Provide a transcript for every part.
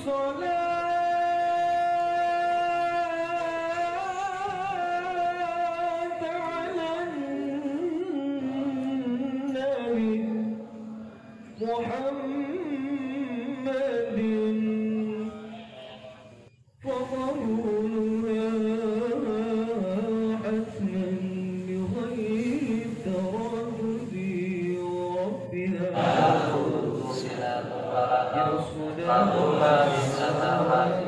الصلاة على النبي محمد فقولها ربنا في السماوات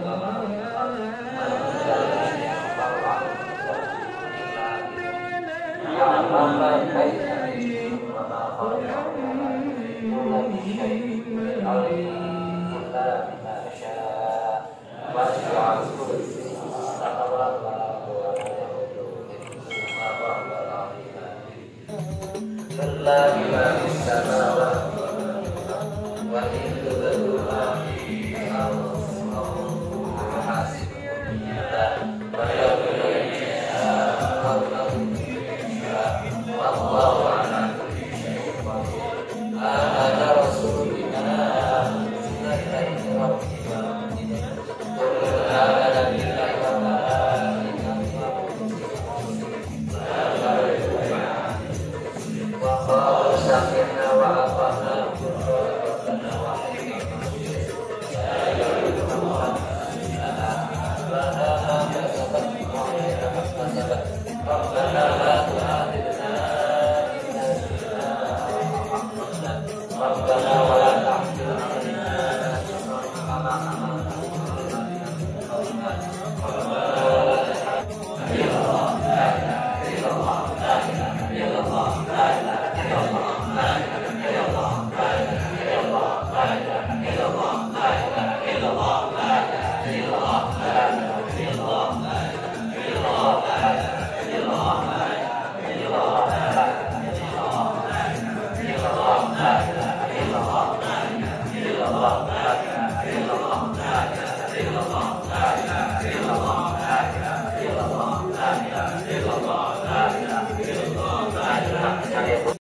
يعلم بين أيديهم وما خلفهم كل شيء عليم إلا بما شاء وسع حفظهما وهو العظيم كلا بما في السماوات ほら。